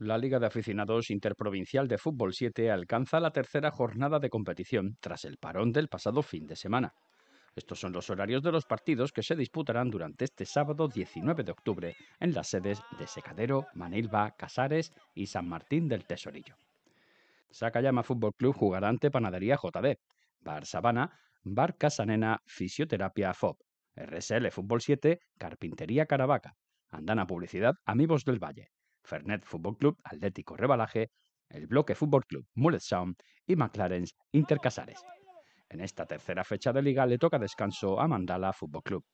La Liga de Aficionados Interprovincial de Fútbol 7 alcanza la tercera jornada de competición tras el parón del pasado fin de semana. Estos son los horarios de los partidos que se disputarán durante este sábado 19 de octubre en las sedes de Secadero, Manilva, Casares y San Martín del Tesorillo. Sacayama Fútbol Club jugará ante Panadería JD, Bar Sabana, Bar Casanena, Fisioterapia FOB, RSL Fútbol 7, Carpintería Caravaca, Andana Publicidad, Amigos del Valle, Fernet Fútbol Club, Atlético Rebalaje, el Bloque Fútbol Club, Mullet Sound y McLaren's Intercasares. En esta tercera fecha de liga le toca descanso a Mandala Fútbol Club.